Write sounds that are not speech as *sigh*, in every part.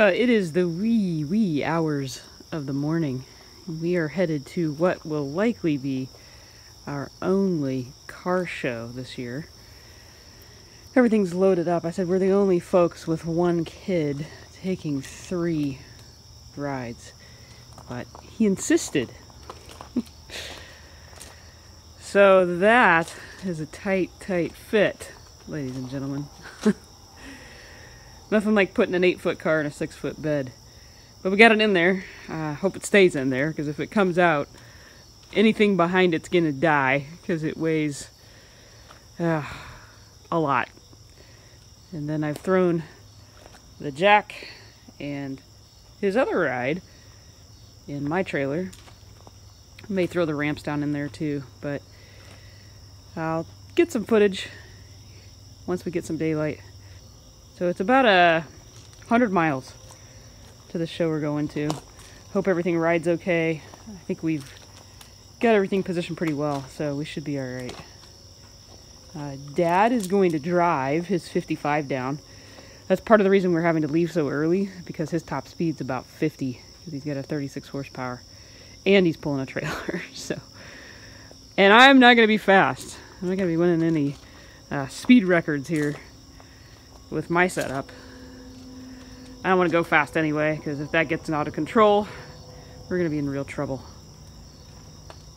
Uh, it is the wee, wee hours of the morning. We are headed to what will likely be our only car show this year. Everything's loaded up. I said we're the only folks with one kid taking three rides, but he insisted. *laughs* so that is a tight, tight fit, ladies and gentlemen. *laughs* Nothing like putting an eight foot car in a six foot bed. But we got it in there. I uh, hope it stays in there because if it comes out, anything behind it's gonna die because it weighs uh, a lot. And then I've thrown the jack and his other ride in my trailer. I may throw the ramps down in there too, but I'll get some footage once we get some daylight. So it's about a hundred miles to the show we're going to. Hope everything rides okay. I think we've got everything positioned pretty well, so we should be all right. Uh, Dad is going to drive his 55 down. That's part of the reason we're having to leave so early, because his top speed's about 50, because he's got a 36 horsepower, and he's pulling a trailer, *laughs* so. And I'm not going to be fast. I'm not going to be winning any uh, speed records here with my setup. I don't want to go fast anyway, because if that gets out of control, we're going to be in real trouble.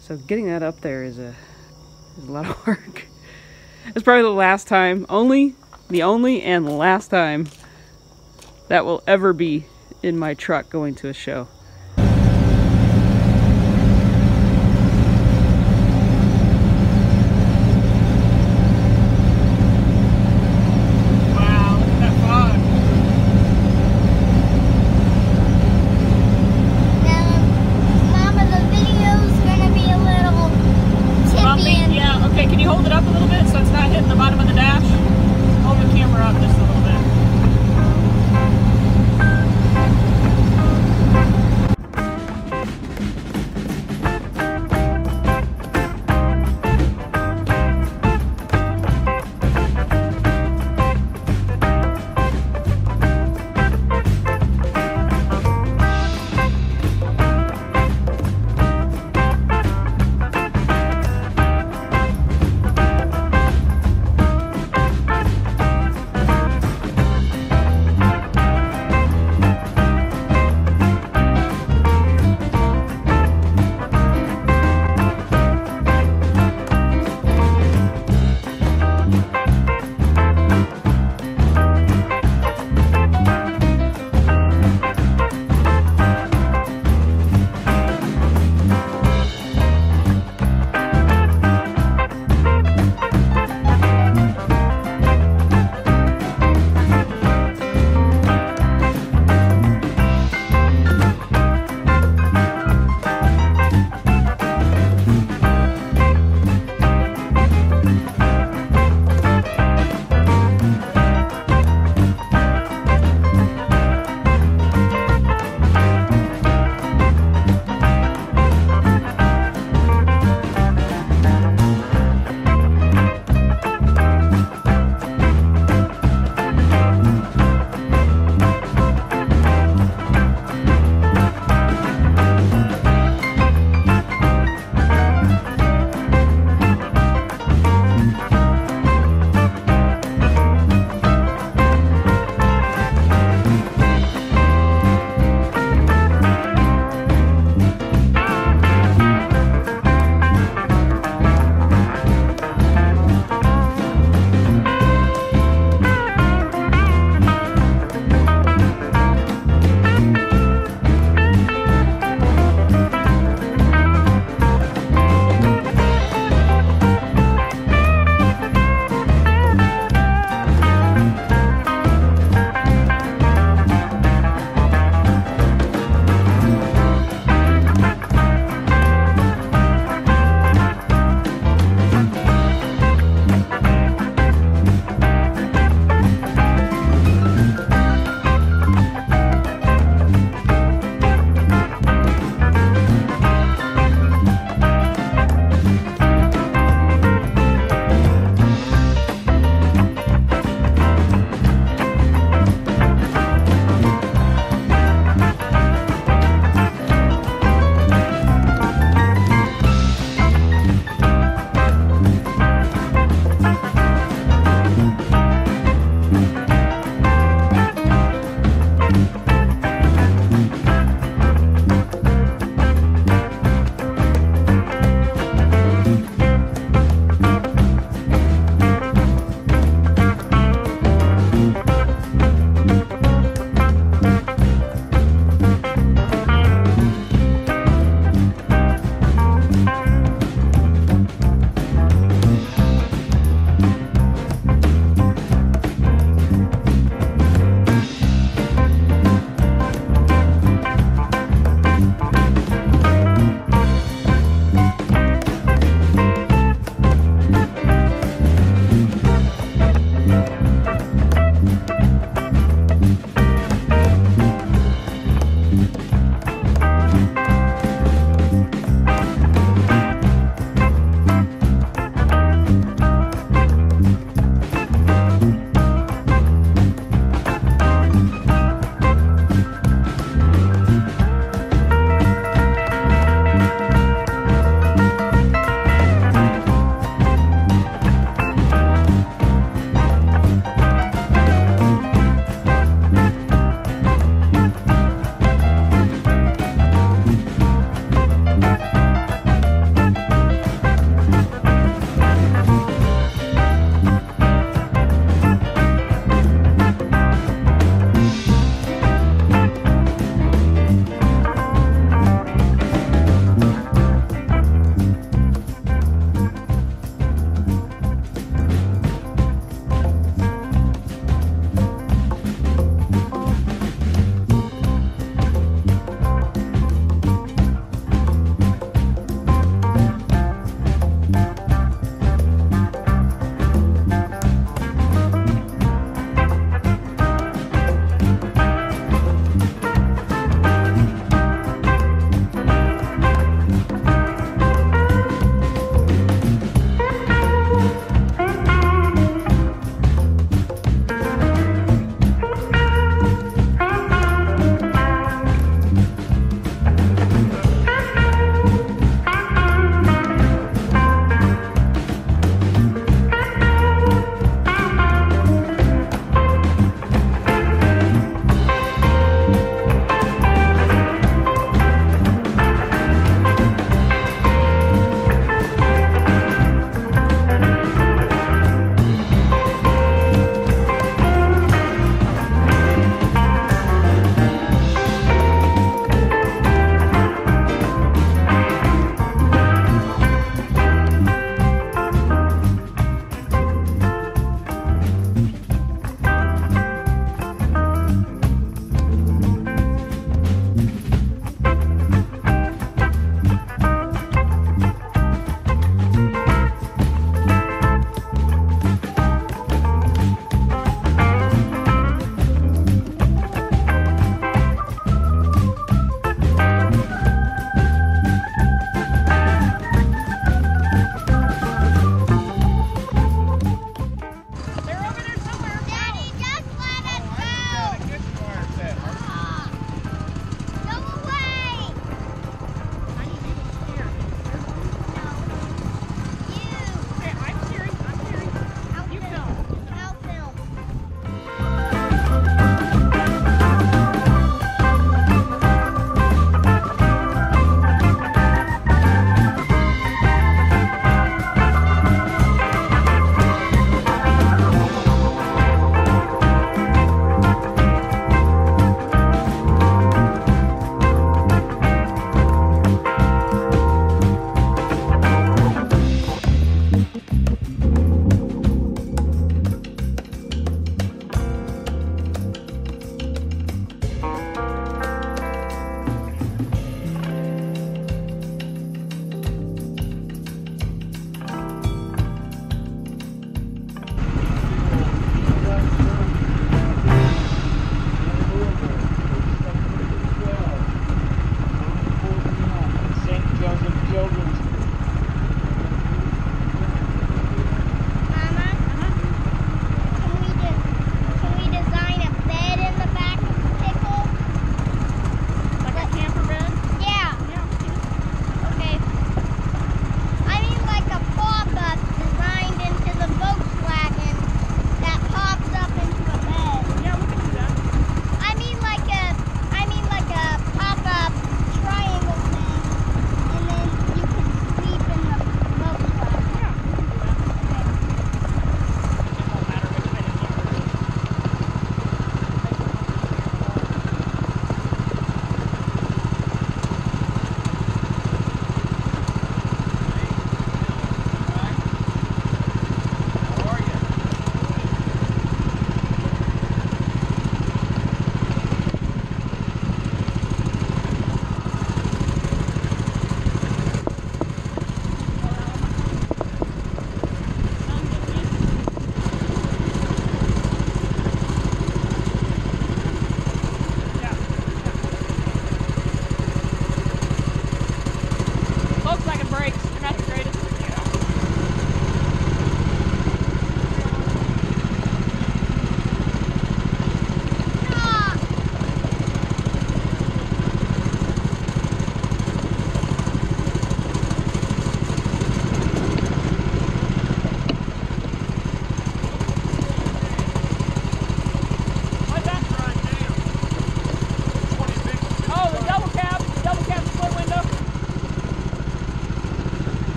So getting that up there is a, is a lot of *laughs* work. It's probably the last time, only, the only and last time that will ever be in my truck going to a show.